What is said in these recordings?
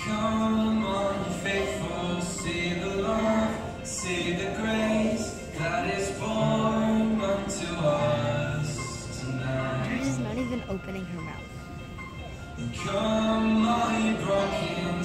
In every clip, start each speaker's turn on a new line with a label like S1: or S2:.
S1: Come on, faithful, see the love, see the grace that is born unto us.
S2: She's not even opening her mouth.
S1: Come broken,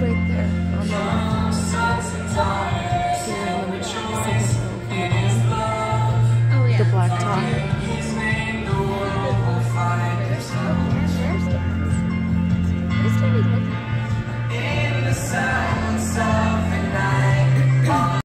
S2: right there on the left. Here,
S1: let me
S3: oh, yeah.
S2: the black top.